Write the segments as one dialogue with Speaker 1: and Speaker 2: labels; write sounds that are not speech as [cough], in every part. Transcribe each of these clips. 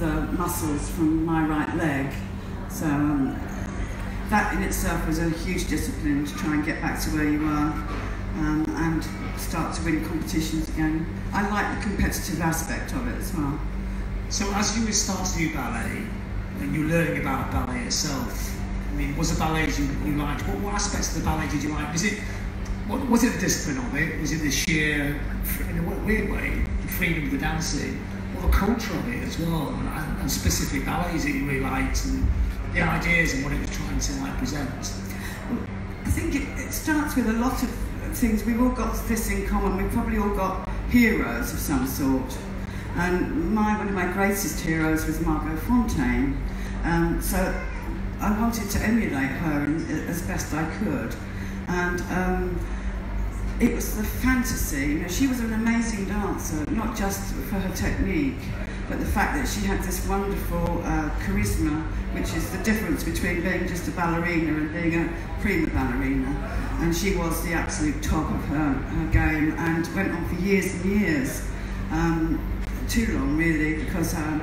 Speaker 1: the muscles from my right leg. So um, that in itself was a huge discipline to try and get back to where you are um, and start to win competitions again. I like the competitive aspect of it as well.
Speaker 2: So as you were starting do ballet and you're learning about ballet itself, I mean, was the ballet you, you liked? What, what aspects of the ballet did you like? Was it what, was it the discipline of it? Was it the sheer, in a weird way, the freedom of the dancing, it as well, and, and specific ballets that you really liked, and the ideas and what it was trying to like present?
Speaker 1: I think it, it starts with a lot of things. We've all got this in common. We've probably all got heroes of some sort. And my, one of my greatest heroes was Margot Fonteyn. Um, so I wanted to emulate her in, as best I could. And um, it was the fantasy. You know, she was an amazing dancer, not just for her technique, but the fact that she had this wonderful uh, charisma, which is the difference between being just a ballerina and being a prima ballerina. And she was the absolute top of her, her game and went on for years and years. Um, too long, really, because her,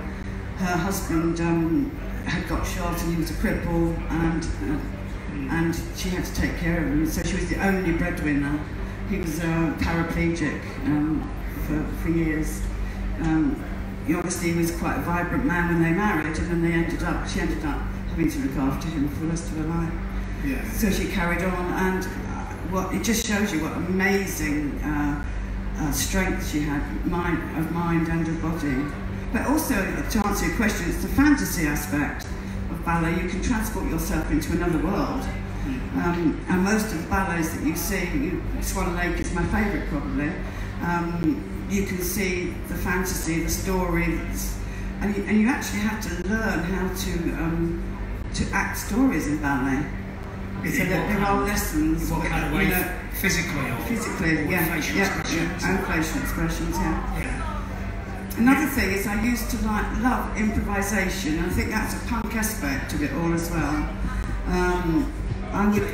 Speaker 1: her husband um, had got shot and he was a cripple and, uh, and she had to take care of him. So she was the only breadwinner. He was uh, paraplegic um, for, for years. Um, he obviously was quite a vibrant man when they married, and then they ended up, she ended up having to look after him for the rest of her life.
Speaker 2: Yeah.
Speaker 1: So she carried on, and uh, what it just shows you what amazing uh, uh, strength she had, mind of mind and of body. But also, to answer your question, it's the fantasy aspect of ballet. You can transport yourself into another world. Um, and most of the ballets that you see, you, Swan Lake is my favourite probably. Um, you can see the fantasy, the stories, and you, and you actually have to learn how to um, to act stories in ballet. So that there are lessons.
Speaker 2: What kind of
Speaker 1: you
Speaker 2: way,
Speaker 1: know,
Speaker 2: physically or
Speaker 1: physically,
Speaker 2: or
Speaker 1: yeah,
Speaker 2: facial
Speaker 1: yeah,
Speaker 2: expressions?
Speaker 1: yeah, and facial expressions, yeah.
Speaker 2: Yeah.
Speaker 1: Another thing is I used to like love improvisation. I think that's a punk aspect of it all as well. Um, I would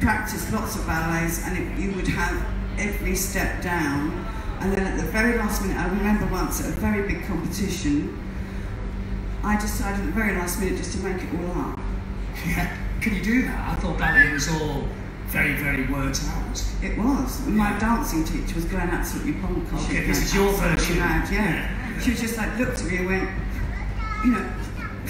Speaker 1: practice lots of ballets, and it, you would have every step down. And then at the very last minute, I remember once at a very big competition, I decided at the very last minute just to make it all up.
Speaker 2: Yeah. Can you do that? I thought ballet was all very, very words out.
Speaker 1: It was. And my dancing teacher was going absolutely bonkers.
Speaker 2: Okay,
Speaker 1: She
Speaker 2: this is your version.
Speaker 1: Mad, yeah.
Speaker 2: Yeah.
Speaker 1: She was just like looked at me and went, you know,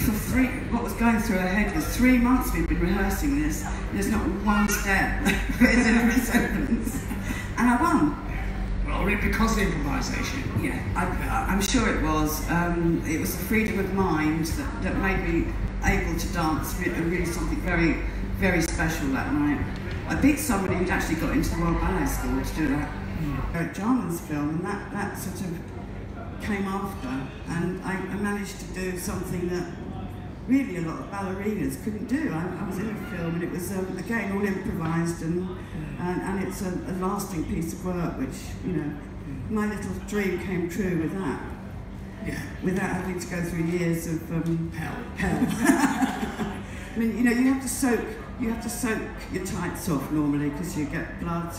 Speaker 1: for three. What was going through her head was three months we've been rehearsing this. There's not one step [laughs] fits in every sentence, and I won.
Speaker 2: Well, because of improvisation.
Speaker 1: Yeah, I, I- I'm sure it was. Um, it was the freedom of mind that, that made me able to dance re- really something very, very special that night. I beat somebody who'd actually got into the Royal Ballet School to do that. Derek Jarman's film, and that, that sort of came after. And I, I managed to do something that really a lot of ballerinas couldn't do. I, I was in a film, and it was, um, again, all improvised, and, and, and it's a, a lasting piece of work, which, you know, my little dream came true with that
Speaker 2: Yeah.
Speaker 1: without having to go through years of um,
Speaker 2: Hell.
Speaker 1: hell. [laughs] I mean, you know, you have to soak, you have to soak your tights off normally because you get blood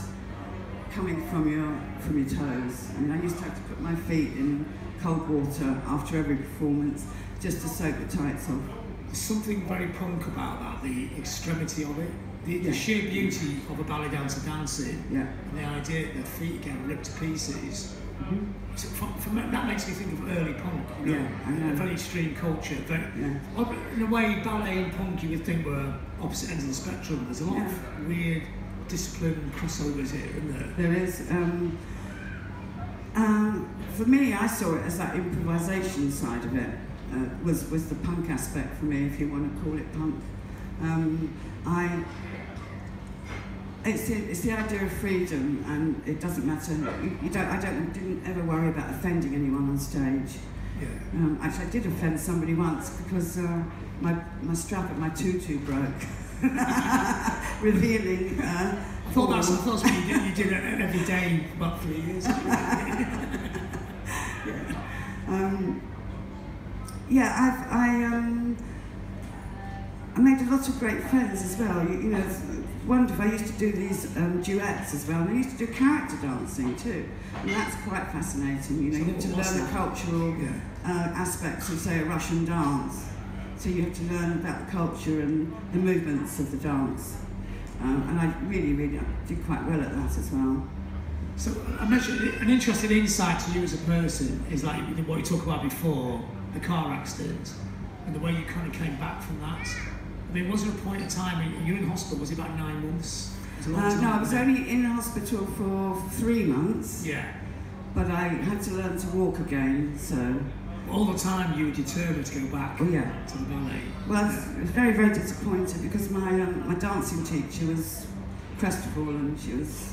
Speaker 1: coming from your from your toes. I mean, I used to have to put my feet in cold water after every performance just to soak the tights off.
Speaker 2: There's something very punk about that, the extremity of it. The, the
Speaker 1: Yeah.
Speaker 2: sheer beauty of a ballet dancer dancing,
Speaker 1: Yeah.
Speaker 2: and the idea that their feet get ripped to pieces.
Speaker 1: Mhm.
Speaker 2: So from, from, that makes me think of early punk, you know,
Speaker 1: Yeah,
Speaker 2: a very extreme culture. Very,
Speaker 1: Yeah.
Speaker 2: In a way, ballet and punk you would think were opposite ends of the spectrum. There's a lot of weird discipline crossovers here, isn't there?
Speaker 1: There is. Um, um, for me, I saw it as that improvisation side of it uh, was was the punk aspect for me, if you want to call it punk. Um, I. It's the, it's the idea of freedom, and it doesn't matter. You, you don't. I don't. Didn't ever worry about offending anyone on stage.
Speaker 2: Yeah.
Speaker 1: Um, actually, I did offend somebody once because uh, my, my strap at my tutu broke, [laughs] revealing. Uh,
Speaker 2: I thought that's,
Speaker 1: formal-
Speaker 2: thought you did, you did it every day for about three years. [laughs]
Speaker 1: Um, yeah, I've, I, um, I made a lot of great friends as well. You, you know, it's wonderful. I used to do these um, duets as well, and I used to do character dancing too, and that's quite fascinating. You know,
Speaker 2: So
Speaker 1: you have to
Speaker 2: what was
Speaker 1: learn the
Speaker 2: that?
Speaker 1: cultural
Speaker 2: Yeah.
Speaker 1: uh, aspects of, say, a Russian dance. So you have to learn about the culture and the movements of the dance. Um, and I really, really did quite well at that as well.
Speaker 2: So I mentioned an interesting insight to you as a person is like what you talked about before, the car accident, and the way you kind of came back from that. I mean, was there a point in time you were in hospital? Was it about nine months? It was a long
Speaker 1: Uh, no, I was only in hospital for three months,
Speaker 2: Yeah.
Speaker 1: but I had to learn to walk again. So,
Speaker 2: All the time you were determined to go back
Speaker 1: oh yeah.
Speaker 2: to the ballet.
Speaker 1: Well, was I was very, very disappointed because my um, my dancing teacher was crestfallen. She was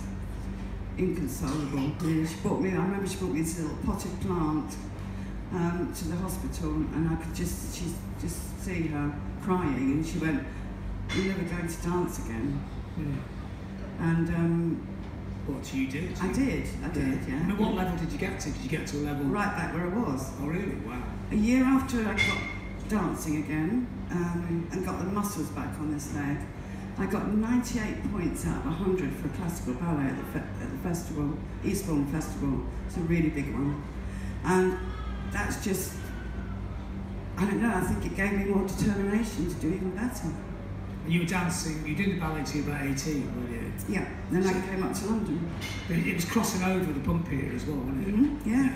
Speaker 1: inconsolable. Yeah, she brought me. I remember she brought me this little potted plant um, to the hospital, and I could just she just see her crying, and she went, "You're never going to dance again."
Speaker 2: Mm.
Speaker 1: And um,
Speaker 2: What you did?
Speaker 1: I did. I did.
Speaker 2: I
Speaker 1: Yeah.
Speaker 2: mean, what level did you get to? Did you get to a level?
Speaker 1: Right back where I was.
Speaker 2: Oh, really? Wow.
Speaker 1: A year after I got dancing again um, and got the muscles back on this leg, I got 98 points out of 100 for classical ballet at the, fe- at the festival, Eastbourne Festival. It's a really big one. And that's just, I don't know, I think it gave me more determination to do even better.
Speaker 2: And you were dancing. You did the ballet till you about eighteen, weren't you?
Speaker 1: Yeah, then I came up to London.
Speaker 2: It was crossing over the bump here as well, wasn't it?
Speaker 1: Mm -hmm, yeah.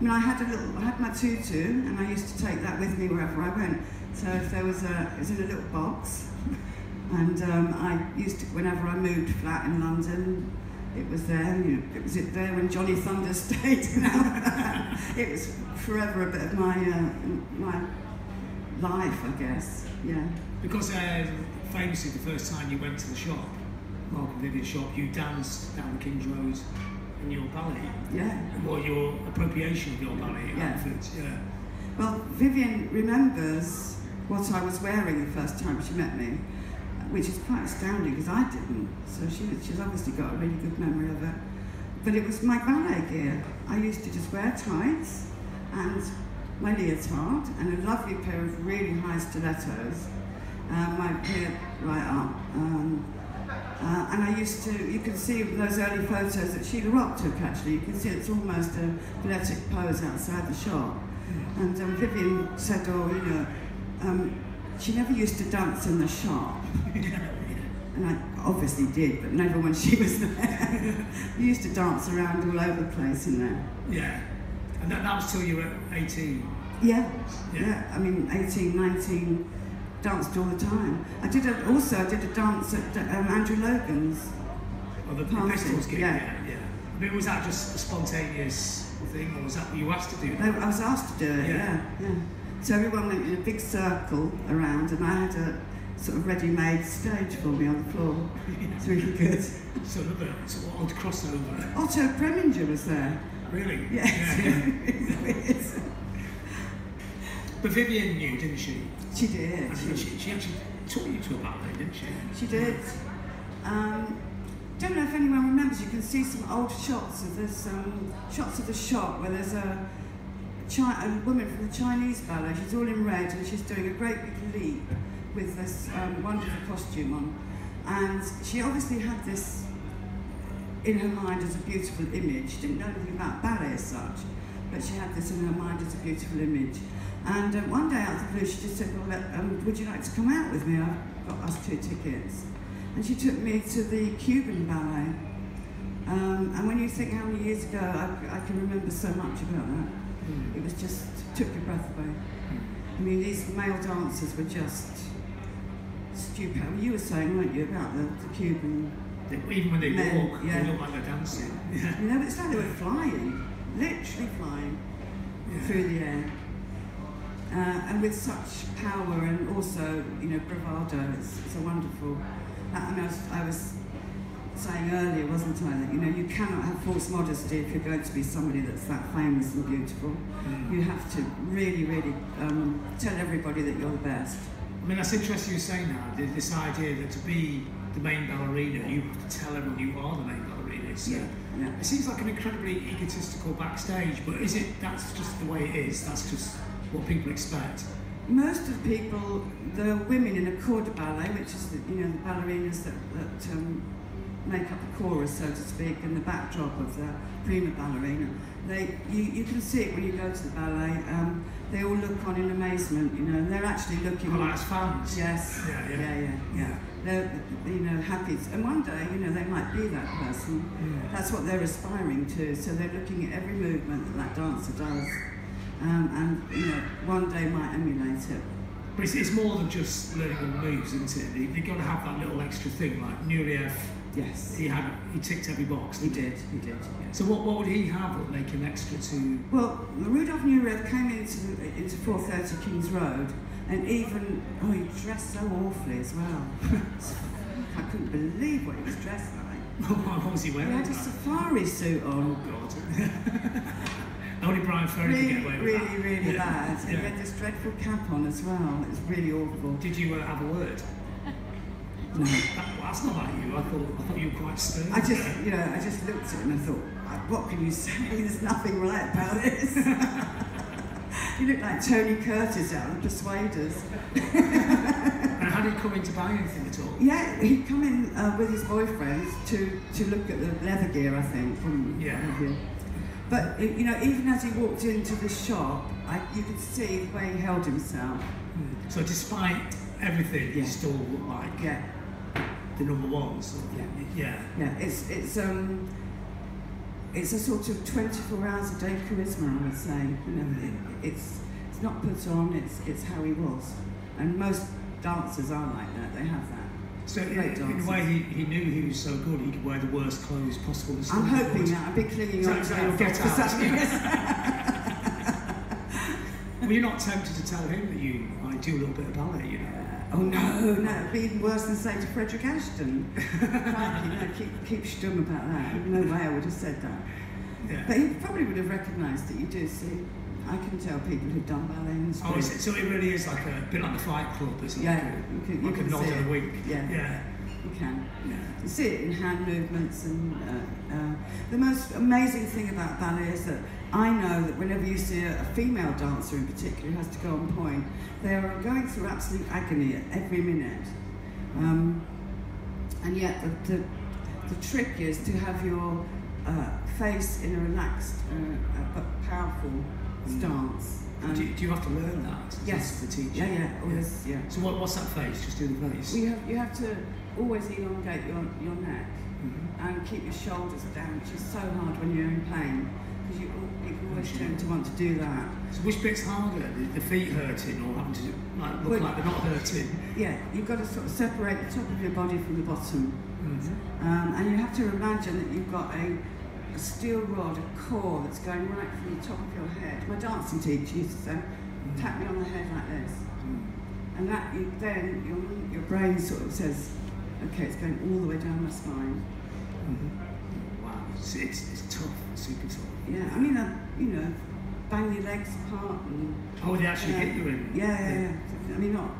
Speaker 1: I mean, I had a little, I had my tutu, and I used to take that with me wherever I went. So if there was a, it was in a little box, [laughs] and um, I used to, whenever I moved flat in London, it was there. You know, it was it there when Johnny Thunder [laughs] stayed. You know? it was forever a bit of my uh, my life, I guess. Yeah.
Speaker 2: Because uh, famously, the first time you went to the shop, Mark and Vivienne's shop, you danced down the King's Road in your ballet,
Speaker 1: Yeah.
Speaker 2: or your appropriation of your ballet
Speaker 1: Yeah.
Speaker 2: outfit. Yeah.
Speaker 1: Well, Vivienne remembers what I was wearing the first time she met me, which is quite astounding because I didn't. So she, she's obviously got a really good memory of it. But it was my ballet gear. I used to just wear tights and my leotard and a lovely pair of really high stilettos, uh, my hair right up. Um, uh, and I used to, you can see those early photos that Sheila Rock took actually, you can see it's almost a athletic pose outside the shop. And um, Vivienne said, oh, you know, um, she never used to dance in the shop. [laughs] And I obviously did, but never when she was there. [laughs] used to dance around all over the place in there.
Speaker 2: yeah. And that, that was till you were 18.
Speaker 1: Yeah,
Speaker 2: Yeah.
Speaker 1: yeah. I mean, 18, 19, danced all the time. I did a, also, I did a dance at um, Andrew Logan's.
Speaker 2: Or the, the Pistols gig.
Speaker 1: yeah.
Speaker 2: Yeah. yeah. I mean, was that just a spontaneous thing, or was that what you asked to do?
Speaker 1: I, I was asked to do it,
Speaker 2: Yeah.
Speaker 1: yeah. yeah, So everyone went in a big circle around, and I had a sort of ready-made stage for me on the floor. It's really [laughs] good.
Speaker 2: So another sort of odd crossover.
Speaker 1: Otto Preminger was there.
Speaker 2: Really?
Speaker 1: Yes.
Speaker 2: yeah. [laughs] But Vivienne knew, didn't she?
Speaker 1: she did. She,
Speaker 2: she, she actually taught you to a ballet, didn't she?
Speaker 1: she did. Um, don't know if anyone remembers. You can see some old shots of this um, shots of the shop where there's a, Chi- a woman from the Chinese ballet. She's all in red and she's doing a great big leap with this um, wonderful costume on. And she obviously had this in her mind as a beautiful image. She didn't know anything about ballet as such, but she had this in her mind as a beautiful image. And um, one day out of the blue, she just said, "Well, um, would you like to come out with me? I've got us two tickets." And she took me to the Cuban ballet. Um, and when you think how many years ago, I, I can remember so much about that.
Speaker 2: Mm.
Speaker 1: It was just took your breath away. I mean, these male dancers were just stupid. I mean, you were saying, weren't you, about the, the Cuban
Speaker 2: Even when they
Speaker 1: Men,
Speaker 2: walk,
Speaker 1: yeah.
Speaker 2: they look like they're dancing. Yeah.
Speaker 1: You know, it's like they were flying, literally flying through the air. Uh, and with such power and also, you know, bravado, it's, it's a wonderful. I mean, I was, I was saying earlier, wasn't I, that, you know, you cannot have false modesty if you're going to be somebody that's that famous and beautiful.
Speaker 2: Mm.
Speaker 1: You have to really, really um, tell everybody that you're the best.
Speaker 2: I mean, that's interesting you're saying that. This idea that to be the main ballerina, you have to tell everyone you are the main ballerina. It's, uh,
Speaker 1: Yeah.
Speaker 2: It seems like an incredibly egotistical backstage, but is it? That's just the way it is. That's just what people expect.
Speaker 1: most of people, the women in a corps de ballet, which is the, you know the ballerinas that, that um, make up the chorus, so to speak, and the backdrop of the prima ballerina. They, you, you can see it when you go to the ballet. Um, they all look on in amazement, you know, and they're actually looking.
Speaker 2: Oh, like as fans.
Speaker 1: Yes.
Speaker 2: Yeah, yeah.
Speaker 1: yeah, yeah, yeah. They're, you know, happy. And one day, you know, they might be that person.
Speaker 2: Yeah.
Speaker 1: That's what they're aspiring to. So they're looking at every movement that that dancer does, um, and you know, one day might emulate it.
Speaker 2: But it's, it's more than just learning the moves, isn't it? They, they've got to have that little extra thing, like Nureyev,
Speaker 1: Yes,
Speaker 2: he had, he ticked every box.
Speaker 1: he did. He did. Yes.
Speaker 2: So what, what would he have that make him extra to...
Speaker 1: Well, Rudolph Nureyev came into into 430 Kings Road, and even oh, he dressed so awfully as well. [laughs] I couldn't believe what he was dressed like. [laughs]
Speaker 2: what was he wearing?
Speaker 1: He had a safari suit on.
Speaker 2: Oh,
Speaker 1: on, [laughs]
Speaker 2: Only Bryan Ferry
Speaker 1: really,
Speaker 2: get away with
Speaker 1: really,
Speaker 2: that.
Speaker 1: really
Speaker 2: Yeah.
Speaker 1: bad. And he
Speaker 2: Yeah.
Speaker 1: had this dreadful cap on as well. It was really awful.
Speaker 2: Did you uh, have a word?
Speaker 1: No.
Speaker 2: That, well, that's not like you. I thought, I thought you were quite stern.
Speaker 1: I just, you know, I just looked at him and I thought, "Uh, what can you say? [laughs] There's nothing right about this. [laughs] you look like Tony Curtis out of Persuaders.
Speaker 2: And how did he come into buy anything at all?
Speaker 1: Yeah, he'd come in uh, with his boyfriend to, to look at the leather gear, I think. From
Speaker 2: Yeah.
Speaker 1: But you know, even as he walked into the shop, I, you could see the way he held himself.
Speaker 2: So despite everything,
Speaker 1: Yeah.
Speaker 2: he still looked like
Speaker 1: Yeah,
Speaker 2: the number one. So,
Speaker 1: Yeah.
Speaker 2: yeah.
Speaker 1: yeah. It's it's um, it's a sort of 24 hours a day charisma, I would say. You know, it, it's it's not put on. It's it's how he was, and most dancers are like that. They have that.
Speaker 2: So in, in a way, he, he knew he was so good, he could wear the worst clothes possible.
Speaker 1: I'm hoping that I've been clinging
Speaker 2: So-
Speaker 1: on to
Speaker 2: so
Speaker 1: that
Speaker 2: you'll get out. [laughs] [laughs] Were you not tempted to tell him that you I do a little bit of ballet, you know?
Speaker 1: Uh, oh no, no, it'd be even worse than say to Frederick Ashton. [laughs] Crikey, no, keep, keep stum about that. No way I would have said that.
Speaker 2: Yeah.
Speaker 1: But he probably would have recognised that you do see. I can tell people who've done ballet in the.
Speaker 2: Oh, is it, so it really is like a bit like the Fight Club, isn't
Speaker 1: Yeah,
Speaker 2: it?
Speaker 1: you can, you
Speaker 2: Like a nod and a week.
Speaker 1: Yeah,
Speaker 2: Yeah.
Speaker 1: you can.
Speaker 2: yeah.
Speaker 1: You see it in hand movements, and uh, uh, the most amazing thing about ballet is that I know that whenever you see a, a female dancer in particular who has to go on point, they are going through absolute agony at every minute. Um, and yet the, the, the trick is to have your uh, face in a relaxed uh, uh, but powerful stance. And
Speaker 2: Do, you- do you have to learn that?
Speaker 1: yes,
Speaker 2: The teacher.
Speaker 1: yeah, yeah, always, yeah.
Speaker 2: So what, what's that face? Just do the face.
Speaker 1: Well, you have, you have to always elongate your, your neck
Speaker 2: Mhm.
Speaker 1: and keep your shoulders down, which is so hard when you're in pain because you, people always tend to want to do that.
Speaker 2: So which bit's harder? The, the feet hurting or having to like, look
Speaker 1: Well-
Speaker 2: like they're not hurting?
Speaker 1: Yeah, you've got to sort of separate the top of your body from the bottom.
Speaker 2: Mm-hmm.
Speaker 1: Um, and you have to imagine that you've got a, a steel rod, a core that's going right from the top of your head. My dancing teacher used to say, tap me on the head like this. And that you, then your, your brain sort of says, okay, it's going all the way down my spine.
Speaker 2: Wow, it's, it's, it's tough, super tough.
Speaker 1: Yeah, I mean, uh, you know, bang your legs apart and
Speaker 2: Oh, they actually
Speaker 1: yeah.
Speaker 2: hit you in?
Speaker 1: Yeah, yeah, yeah. I mean, not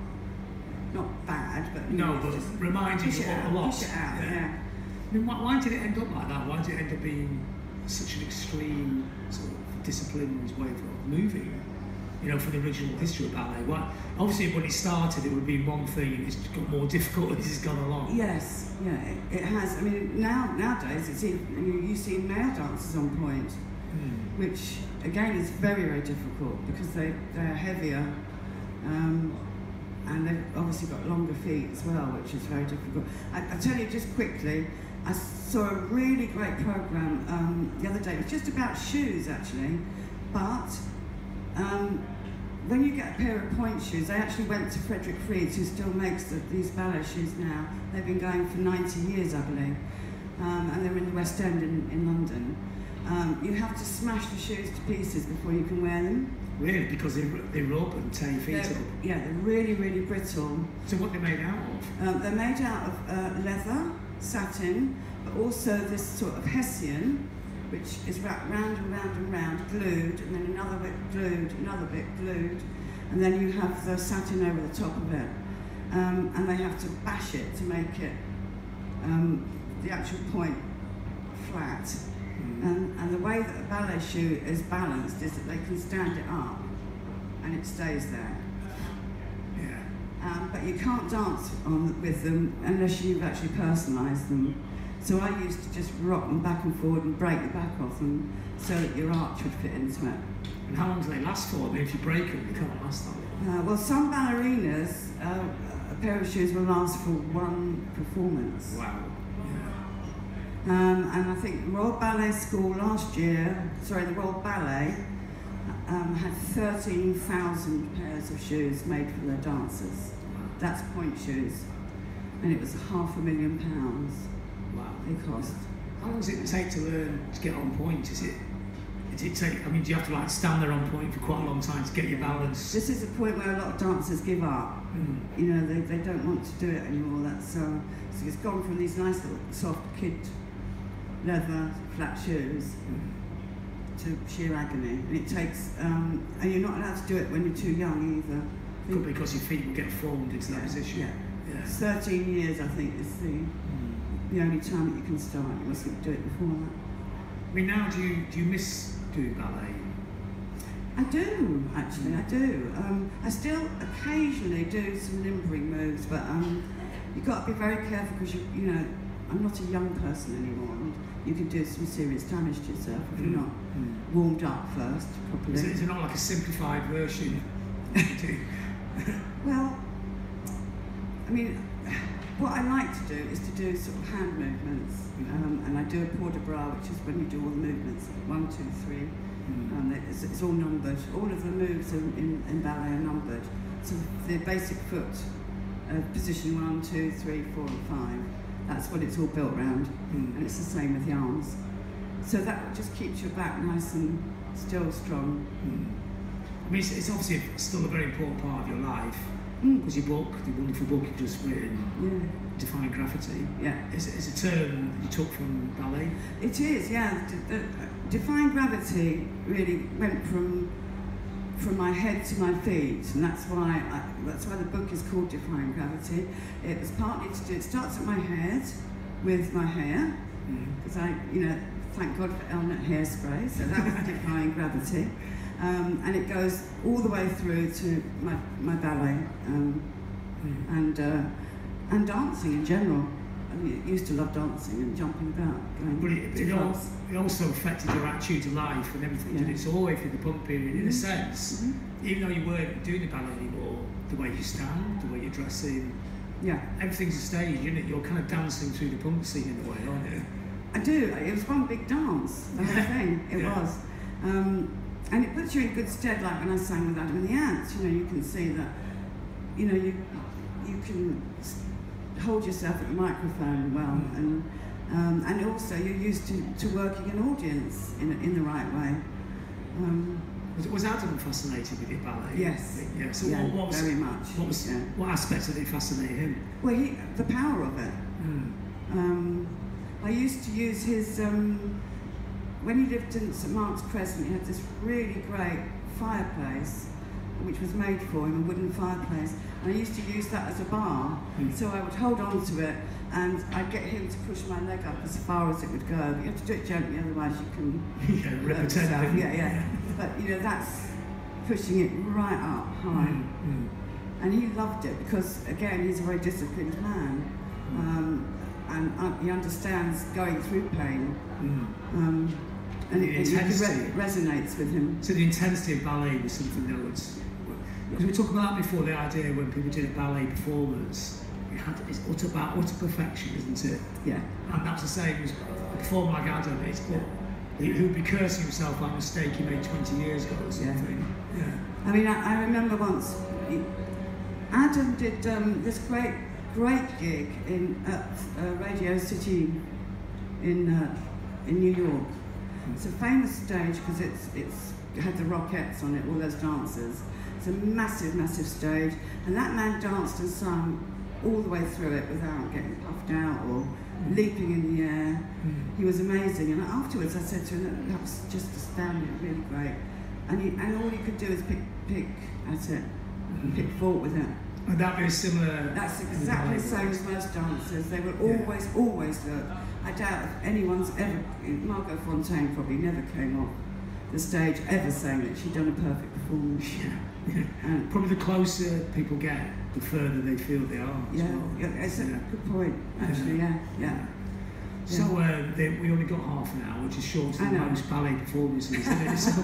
Speaker 1: not bad, but
Speaker 2: No,
Speaker 1: know,
Speaker 2: but
Speaker 1: just
Speaker 2: reminding you a lot.
Speaker 1: push it out. Yeah.
Speaker 2: I mean, why, why did it end up like that? Why did it end up being such an extreme sort of disciplined way of moving? You know, for the original history of ballet. Why, obviously, when it started, it would been one thing, and it's got more difficult as it's gone along.
Speaker 1: Yes, yeah, it, it has. I mean, now nowadays it's even, you, you see male dancers on point,
Speaker 2: Mm.
Speaker 1: which again is very very difficult because they they're heavier, um, and they've obviously got longer feet as well, which is very difficult. I, I tell you just quickly, I saw a really great program um, the other day. It was just about shoes actually, but um, when you get a pair of point shoes, I actually went to Frederick Freeds, who still makes the, these ballet shoes now. They've been going for 90 years, I believe, um, and they're in the West End in, in London. Um, you have to smash the shoes to pieces before you can wear them.
Speaker 2: Really, because they, they rub and tear your feet
Speaker 1: They're,
Speaker 2: up.
Speaker 1: yeah, they're really, really brittle.
Speaker 2: So what they're made out of?
Speaker 1: Um, they're made out of uh, leather, satin, but also this sort of hessian, which is wrapped round and round and round, glued, and then another bit glued, another bit glued, and then you have the satin over the top of it. Um, and they have to bash it to make it um, the actual point flat. And, and the way that a ballet shoe is balanced is that they can stand it up and it stays there. Um, but you can't dance on with them unless you've actually personalised them. So I used to just rock them back and forward and break the back off them so that your arch would fit into it.
Speaker 2: And how long do they last for? I mean, if you break them, they can't last that long.
Speaker 1: Uh, well, some ballerinas, uh, a pair of shoes will last for one performance.
Speaker 2: Wow.
Speaker 1: Um, and I think the Royal Ballet School last year, sorry, the Royal Ballet um, had 13,000 pairs of shoes made for their dancers. That's point shoes. And it was half a million pounds
Speaker 2: Wow.
Speaker 1: they cost.
Speaker 2: How long does it take to learn to get on point? Is it? Does it take? I mean, do you have to like stand there on point for quite a long time to get your balance?
Speaker 1: This is a point where a lot of dancers give up.
Speaker 2: Mm.
Speaker 1: You know, they, they don't want to do it anymore. That's uh, so it's gone from these nice little soft kid leather flat shoes to sheer agony. And it takes, um, and you're not allowed to do it when you're too young either.
Speaker 2: Could because your feet will get formed into that position.
Speaker 1: yeah.
Speaker 2: Yeah.
Speaker 1: 13 years, I think, is the,
Speaker 2: Mm.
Speaker 1: the only time that you can start. You mustn't do it before that.
Speaker 2: I mean, now do you do you miss doing ballet?
Speaker 1: I do, actually, I do. Um, I still occasionally do some limbering moves, but um, you've got to be very careful because, you, you know, I'm not a young person anymore and you can do some serious damage to yourself if you're not
Speaker 2: Mm.
Speaker 1: warmed up first properly.
Speaker 2: Is it, is it not like a simplified version? [laughs]
Speaker 1: Well, I mean, what I like to do is to do sort of hand movements, um, and I do a port de bras, which is when you do all the movements, one, two, three.
Speaker 2: Mm.
Speaker 1: Um, it's, it's all numbered. All of the moves in, in, in ballet are numbered. So the basic foot, uh, position one, two, three, four, and five. That's what it's all built around,
Speaker 2: Mm.
Speaker 1: and it's the same with the arms. So that just keeps your back nice and still strong.
Speaker 2: Mm. I mean, it's, it's obviously still a very important part of your life
Speaker 1: Mm.
Speaker 2: because your book, the wonderful book you've just written,
Speaker 1: Yeah,
Speaker 2: Defying Gravity,
Speaker 1: yeah.
Speaker 2: is, is a term you took from ballet.
Speaker 1: It is, yeah. The, the, defying gravity really went from from my head to my feet, and that's why I, that's why the book is called Defying Gravity. It was partly to do. It starts at my head with my hair,
Speaker 2: Mm.
Speaker 1: because I, you know, thank God for Elnett hairspray, so that was defying gravity. Um, and it goes all the way through to my, my ballet um,
Speaker 2: Mm.
Speaker 1: and uh, and dancing in general. I mean, used to love dancing and jumping about, going
Speaker 2: But it,
Speaker 1: to
Speaker 2: it, al-
Speaker 1: class.
Speaker 2: it also affected your attitude to life and everything.
Speaker 1: Yeah.
Speaker 2: Did it? So all the way through the punk period, in a
Speaker 1: Mhm.
Speaker 2: sense,
Speaker 1: Mhm.
Speaker 2: even though you weren't doing the ballet anymore, the way you stand, the way you're dressing,
Speaker 1: Yeah,
Speaker 2: everything's a stage, isn't it? You're kind of dancing through the punk scene in a way, aren't you?
Speaker 1: I do. It was one big dance, the whole thing. It
Speaker 2: Yeah.
Speaker 1: was. Um, and it puts you in good stead, like when I sang with Adam and the Ants. You know, you can see that, you know, you, you can hold yourself at the microphone well.
Speaker 2: Mm.
Speaker 1: And, um, and also, you're used to, to working an audience in, in the right way. Um,
Speaker 2: Was, was Adam fascinated with your ballet?
Speaker 1: Yes.
Speaker 2: Yeah. So
Speaker 1: yeah,
Speaker 2: what, what was
Speaker 1: very much.
Speaker 2: what was
Speaker 1: yeah.
Speaker 2: what aspects of it fascinated him?
Speaker 1: Well, he, the power of it.
Speaker 2: Mm.
Speaker 1: Um, I used to use his, um, when he lived in St Mark's Crescent, he had this really great fireplace, which was made for him, a wooden fireplace. And I used to use that as a bar.
Speaker 2: Mm.
Speaker 1: So I would hold on to it and I'd get him to push my leg up as far as it would go. But you have to do it gently, otherwise you can [laughs]
Speaker 2: yeah,
Speaker 1: hurt
Speaker 2: repetitive.
Speaker 1: yourself. Yeah, yeah. But you know, that's pushing it right up high.
Speaker 2: Mm.
Speaker 1: And he loved it because, again, he's a very disciplined man. Um, and uh, he understands going through pain. Um, and
Speaker 2: The
Speaker 1: it, it re- resonates with him.
Speaker 2: So the intensity of ballet was something that was. Because we talked about before, the idea when people did a ballet performance, it had, it's utter, about utter perfection, isn't it?
Speaker 1: Yeah.
Speaker 2: And that's the same as a performer like Adam. It's what, he would be cursing himself about a mistake he made 20 years ago or
Speaker 1: Yeah.
Speaker 2: something. Yeah.
Speaker 1: I mean, I, I remember once, Adam did um, this great, great gig in at uh, Radio City in uh, in New York. It's a famous stage because it's it's had the Rockettes on it, all those dancers. It's a massive, massive stage, and that man danced and sung all the way through it without getting puffed out or leaping in the air.
Speaker 2: Mm.
Speaker 1: He was amazing, and afterwards I said to him that, that was just astounding, really great. And he, and all he could do is pick pick at it, pick fault with it.
Speaker 2: Would that be a similar?
Speaker 1: That's exactly the same as most dancers. They will
Speaker 2: Yeah.
Speaker 1: always, always look. I doubt if anyone's ever. Margot Fonteyn probably never came off the stage ever saying that she'd done a perfect performance.
Speaker 2: Yeah. Probably the closer people get, the further they feel they are.
Speaker 1: yeah,
Speaker 2: well.
Speaker 1: yeah, it's a good point, actually, yeah, yeah.
Speaker 2: So uh, they, we only got half an hour, which is shorter than most ballet performances. [laughs] so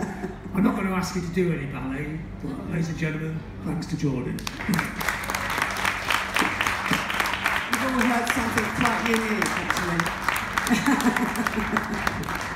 Speaker 2: I'm not going to ask you to do any ballet, but ladies and gentlemen, thanks to Jordan.
Speaker 1: You've all heard something quite unique, actually. [laughs]